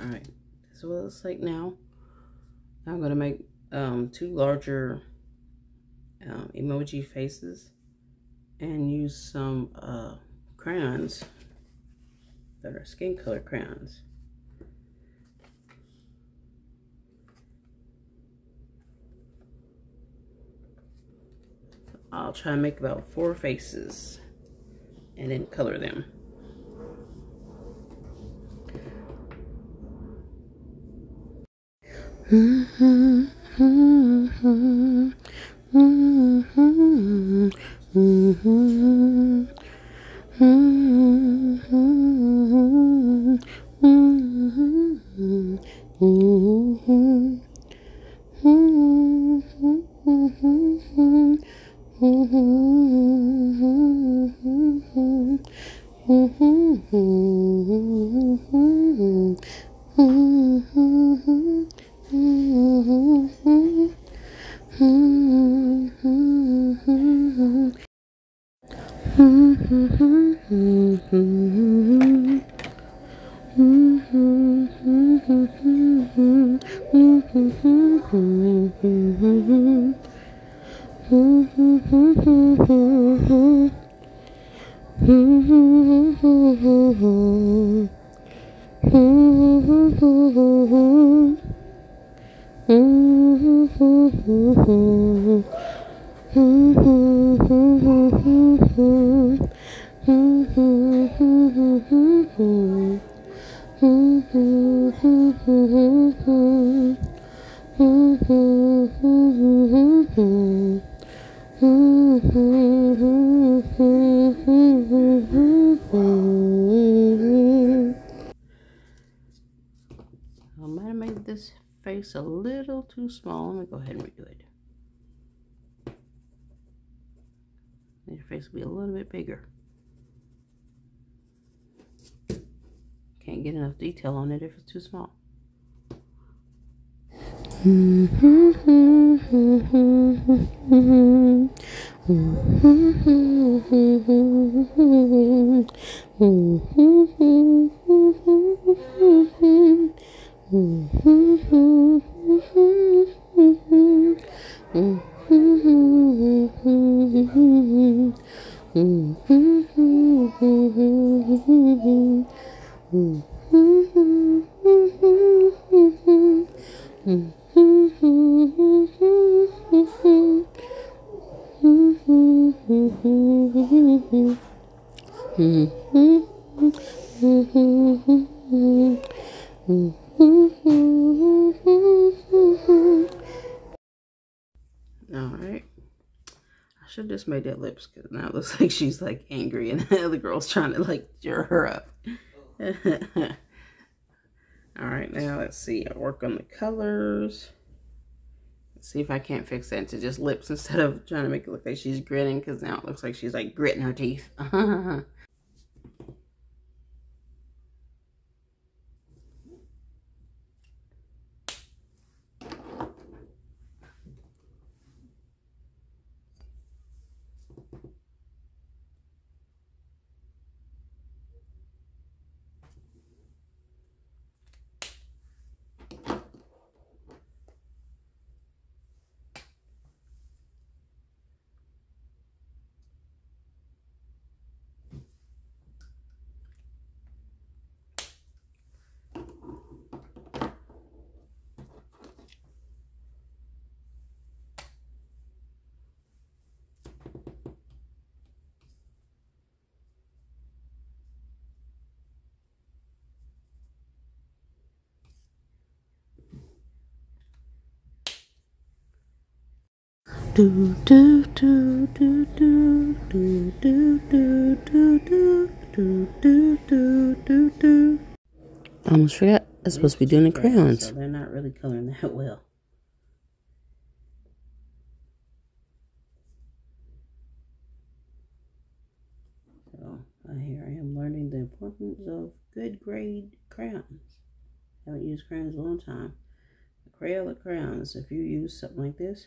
All right, this is what it looks like now. I'm going to make um, two larger um, emoji faces and use some uh, crayons that are skin color crayons. I'll try and make about four faces and then color them. Mm-hmm. mm-hmm. Mm-hmm. Face a little too small. Let me go ahead and redo it. Your face will be a little bit bigger. Can't get enough detail on it if it's too small. should just made that lips because now it looks like she's like angry and the other girl's trying to like cheer her up. All right, now let's see. I work on the colors. Let's see if I can't fix that into just lips instead of trying to make it look like she's grinning because now it looks like she's like gritting her teeth. Do do do do do do do do do do do do do do do I almost forgot. I'm supposed to be doing the crayons. So they're not really coloring that well. So uh, here I am learning the importance of good grade crayons. I haven't used crayons in a long time. Crayola crayons, if you use something like this,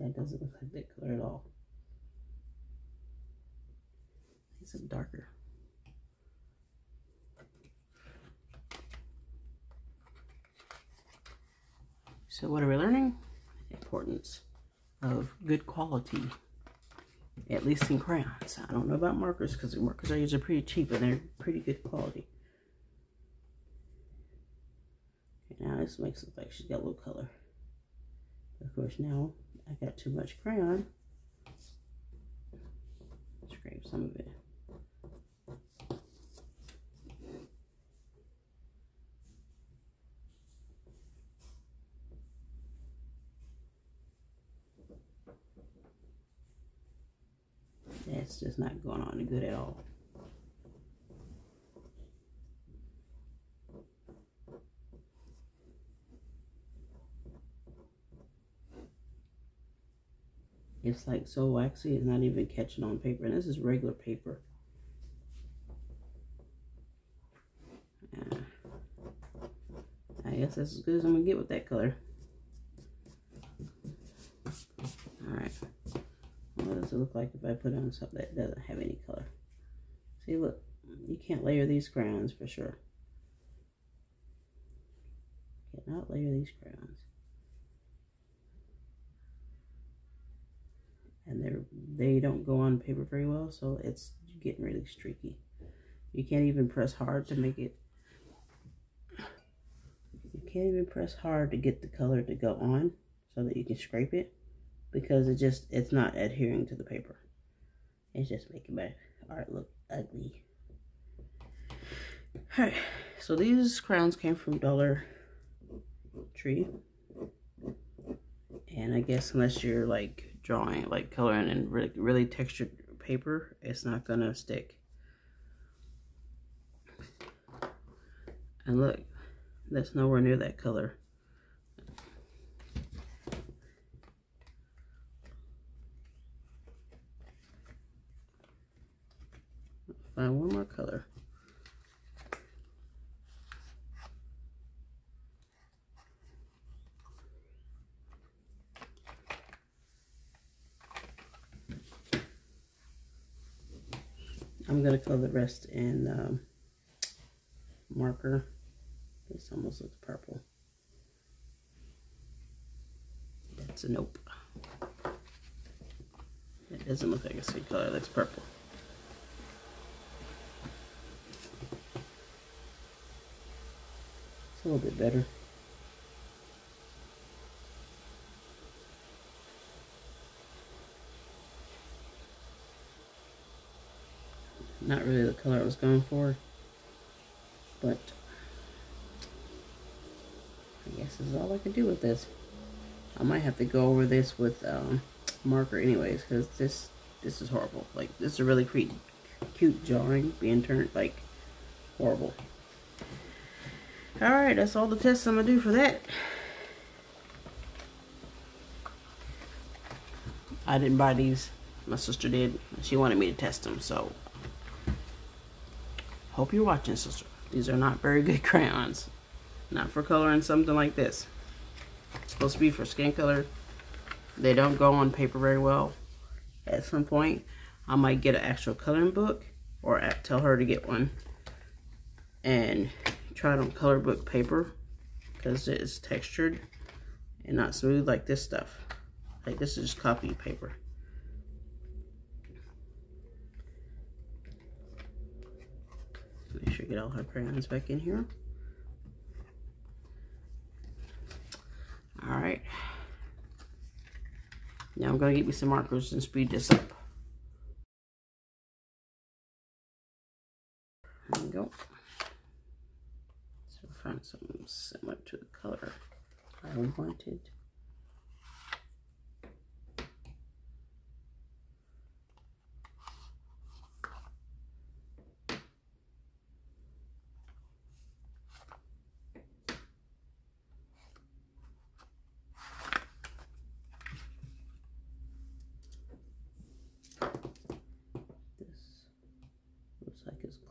That doesn't look like that color at all. It's some darker. So what are we learning? Importance of good quality, at least in crayons. I don't know about markers because the markers I use are pretty cheap and they're pretty good quality. Now this makes it like she's got a little color. Of course now I got too much crayon. Scrape some of it. That's just not going on good at all. It's like so waxy, it's not even catching on paper. And this is regular paper. Uh, I guess that's as good as I'm going to get with that color. Alright. What does it look like if I put on something that doesn't have any color? See, look. You can't layer these crayons for sure. Cannot layer these crayons. and they're they don't go on paper very well so it's getting really streaky. You can't even press hard to make it you can't even press hard to get the color to go on so that you can scrape it because it just it's not adhering to the paper. It's just making my art look ugly. All right so these crowns came from dollar tree. And i guess unless you're like drawing, like coloring in really, really textured paper, it's not gonna stick. And look, that's nowhere near that color. Find one more color. Color the rest in um, marker. This almost looks purple. That's a nope. It doesn't look like a sweet color. It looks purple. It's a little bit better. Not really the color I was going for. But I guess this is all I can do with this. I might have to go over this with um, marker anyways, because this this is horrible. Like, this is a really cute, cute drawing being turned, like, horrible. Alright, that's all the tests I'm going to do for that. I didn't buy these. My sister did. She wanted me to test them, so Hope you're watching, sister. These are not very good crayons. Not for coloring something like this. It's supposed to be for skin color. They don't go on paper very well. At some point, I might get an actual coloring book or tell her to get one and try it on color book paper because it is textured and not smooth like this stuff. Like this is just copy paper. Make sure I get all her crayons back in here. All right. Now I'm going to get me some markers and speed this up. There we go. So find something similar to the color I wanted.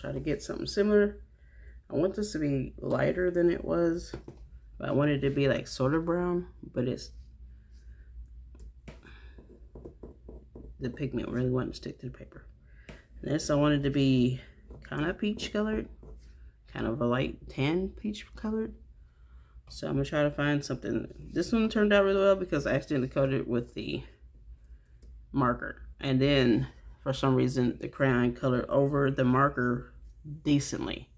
try to get something similar. I want this to be lighter than it was, but I want it to be like sort of brown, but it's, the pigment really wanted to stick to the paper. And this I wanted to be kind of peach colored, kind of a light tan peach colored. So I'm gonna try to find something. This one turned out really well because I accidentally coated it with the marker. And then for some reason, the crayon colored over the marker decently.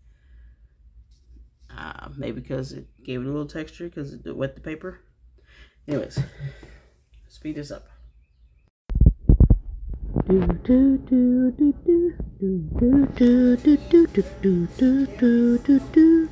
Uh, maybe because it gave it a little texture because it wet the paper. Anyways, speed this up.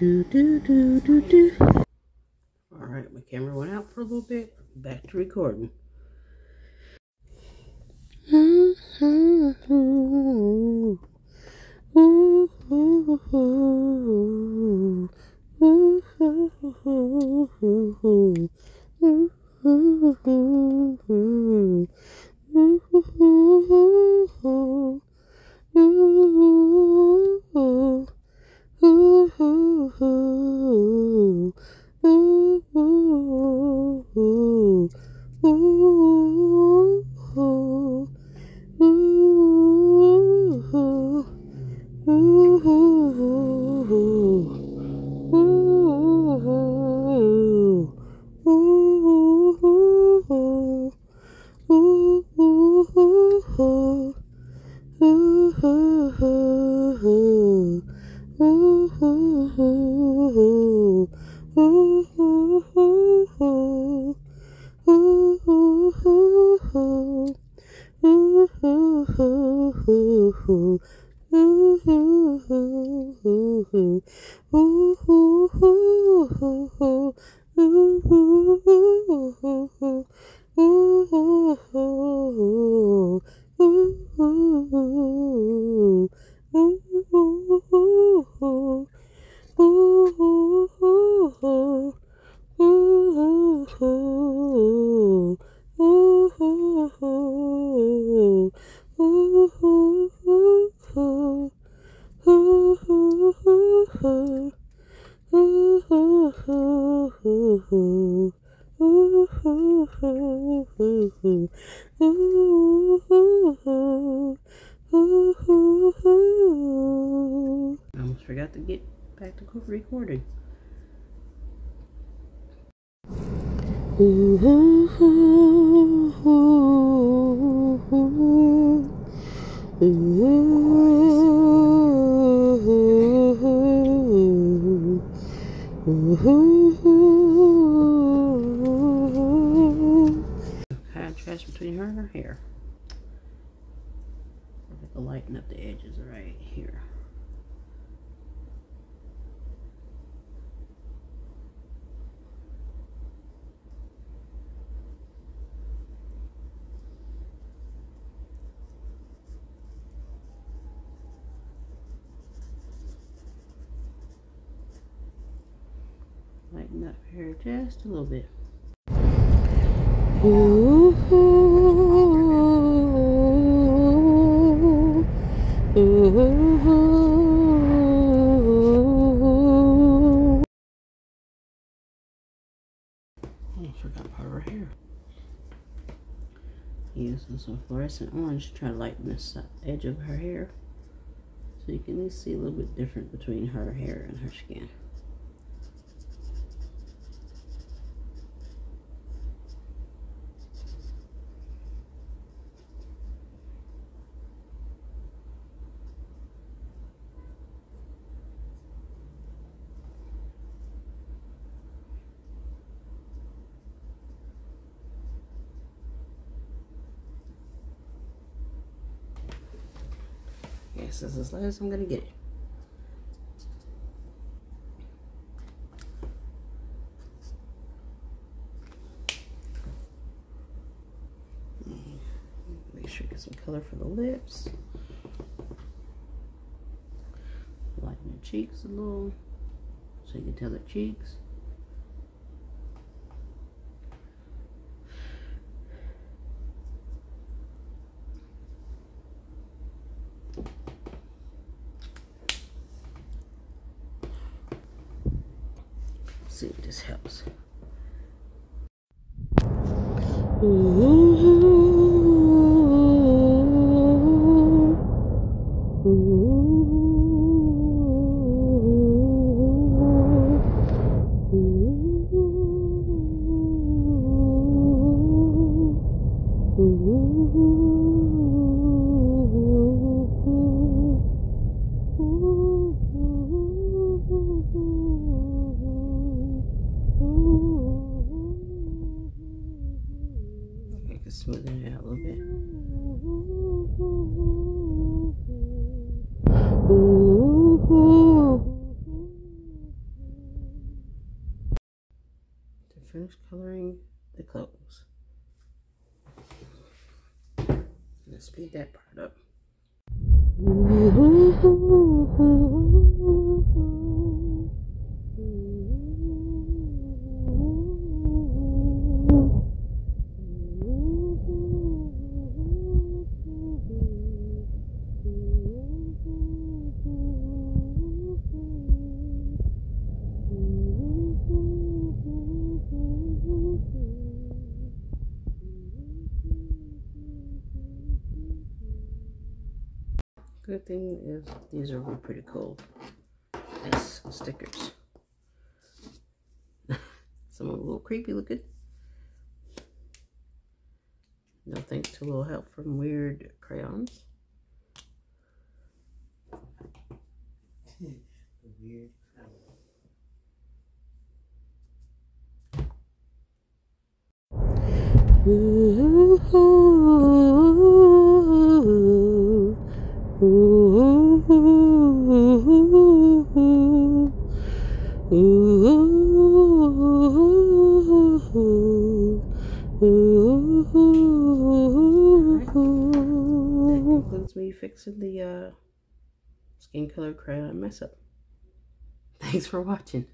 do, do, do, do, do. All right, my camera went out for a little bit. Back to recording. Ooh. have to get back to recording. Lighten up here just a little bit. Ooh, ooh, ooh. I forgot part of her hair. Using some fluorescent orange to try to lighten this edge of her hair. So you can at least see a little bit different between her hair and her skin. Is as low as I'm gonna get it. Mm, make sure get some color for the lips. Lighten the cheeks a little so you can tell the cheeks. Coloring the clothes. Let's speed that part up. Good thing is these are really pretty cool. Nice stickers. Some a little creepy looking. No thanks to a little help from weird crayons. weird. Skin color crayon mess up. Thanks for watching.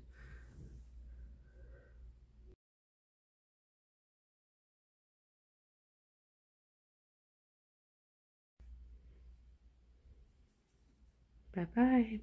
Bye bye.